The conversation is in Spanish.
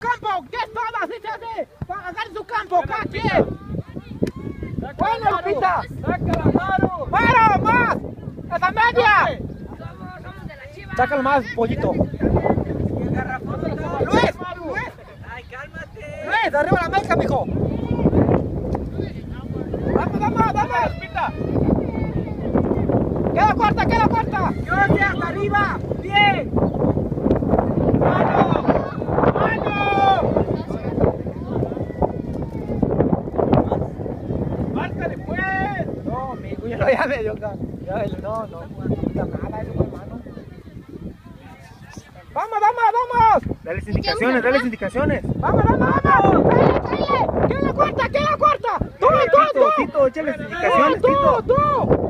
campo, ¿qué es todo? Así se hace. Agarren su campo, cada quien. Bueno, Lupita. ¡Para, más! ¡Esa media! Sácalo más, pollito. Luis, Luis. Ay, cálmate. Luis, arriba la meca, mijo. Vamos, vamos, vamos. Queda cuarta, queda cuarta. Yo hasta arriba. Bien. Amigo, ya, no, ya me dio ya, No, no, puta nada, eso, hermano. Vamos, vamos, vamos. Dale indicaciones, dale indicaciones. Vamos, vamos, vamos. Cállate, cállate. Queda cuarta, queda cuarta. Tú, tú, Tito, tú. Tito, échale Tú, indicaciones, tú, tú.